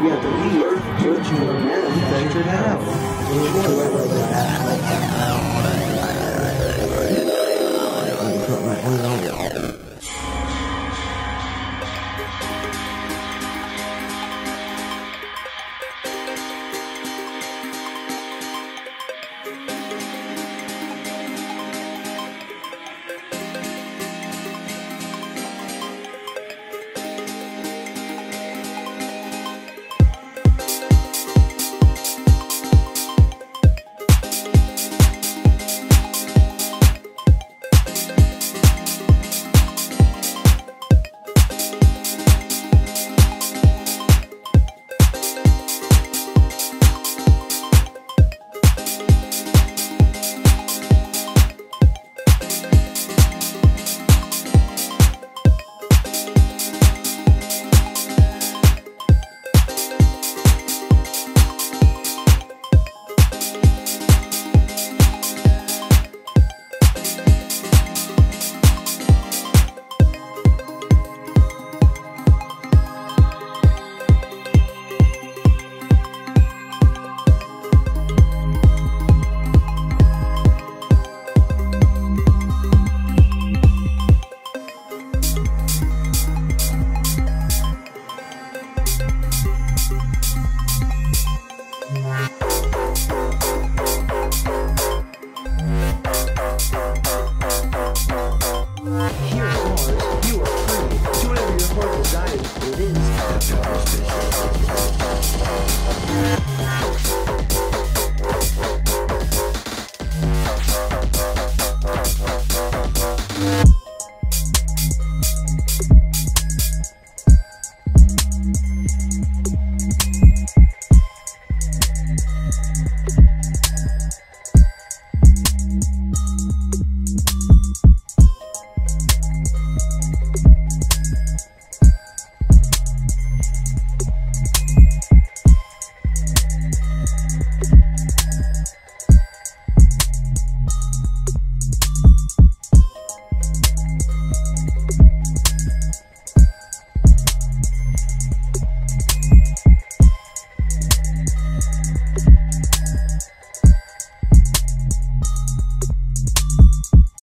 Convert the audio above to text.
We have to leave, but you were married, ventured out.